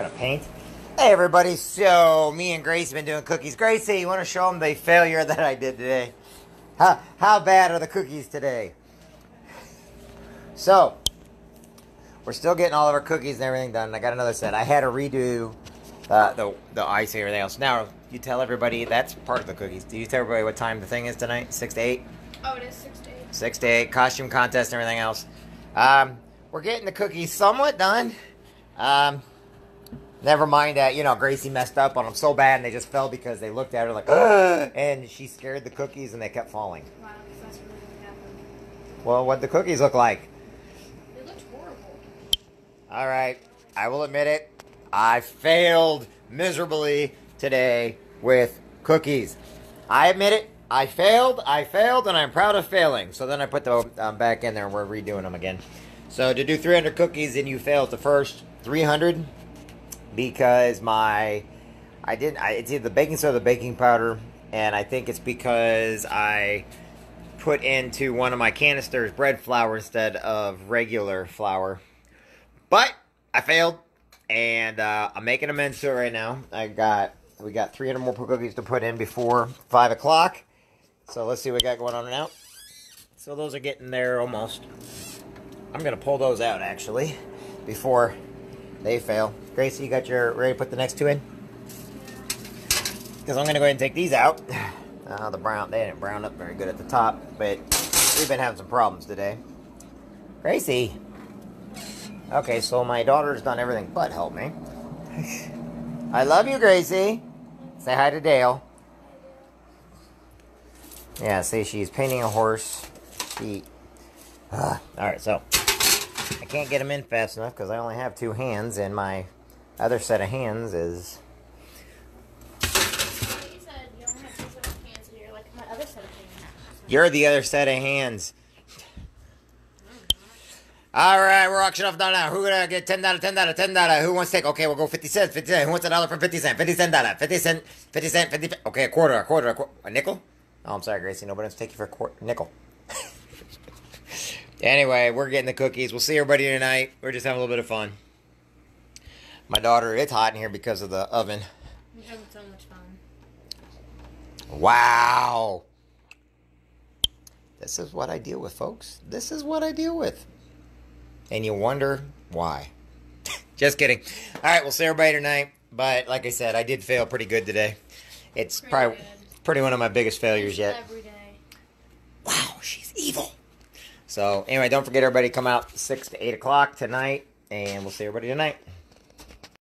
Gonna paint. Hey everybody, so me and Gracie been doing cookies. Gracie, you want to show them the failure that I did today? How, how bad are the cookies today? So, we're still getting all of our cookies and everything done. I got another set. I had to redo uh, the, the ice and everything else. Now, you tell everybody, that's part of the cookies. Do you tell everybody what time the thing is tonight? 6 to 8? Oh, it is six to eight. Six to eight, costume contest and everything else. Um, we're getting the cookies somewhat done. Um, never mind that, you know, Gracie messed up on them so bad and they just fell because they looked at her like, Ugh! and she scared the cookies and they kept falling. Wow, that's really what happened. Well, what the cookies look like? It looked horrible. All right, I will admit it. I failed miserably today with cookies. I admit it. I failed. I failed, and I'm proud of failing. So then I put them um, back in there, and we're redoing them again. So to do 300 cookies, and you failed the first 300 because my I didn't. I, it's either the baking soda, the baking powder, and I think it's because I put into one of my canisters bread flour instead of regular flour. But I failed, and uh, I'm making amends to it right now. I got we got 300 more cookies to put in before five o'clock. So let's see what we got going on now. So those are getting there almost. I'm gonna pull those out actually before they fail. Gracie, you got your ready to put the next two in? Because I'm gonna go ahead and take these out. Uh, the brown they didn't brown up very good at the top, but we've been having some problems today. Gracie. Okay, so my daughter's done everything but help me. I love you, Gracie. Say hi to Dale. Yeah, see, she's painting a horse. She. Uh, Alright, so. I can't get them in fast enough because I only have two hands, and my other set of hands is. You're the other set of hands. All right, we're auctioning off now. Who gonna get ten dollar, ten dollar, ten dollar? Who wants to take? Okay, we'll go fifty cents, fifty cents. Who wants a dollar for fifty cent? Fifty cent dollar, fifty cent, fifty cent, fifty. Okay, a quarter, a quarter, a, a nickel. Oh, I'm sorry, Gracie. Nobody wants to take you for a quarter, nickel. Anyway, we're getting the cookies. We'll see everybody tonight. We're just having a little bit of fun. My daughter, it's hot in here because of the oven. I'm having so much fun. Wow. This is what I deal with, folks. This is what I deal with. And you wonder why. Just kidding. All right, we'll see everybody tonight. But like I said, I did fail pretty good today. It's Pretty probably good. pretty one of my biggest failures yet. Every day. Wow, she's evil. So anyway, don't forget everybody come out six to eight o'clock tonight, and we'll see everybody tonight.